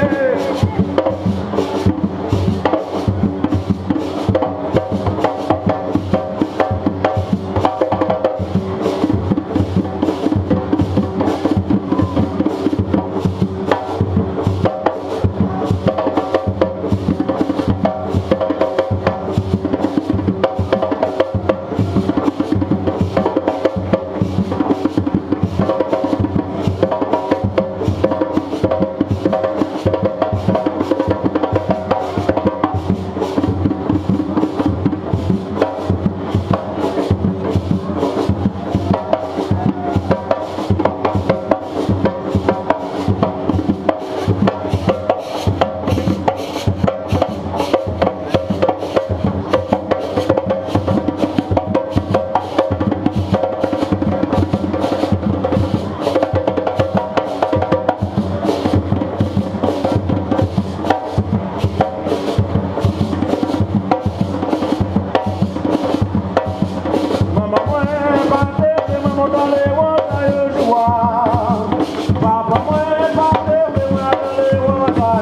Hey!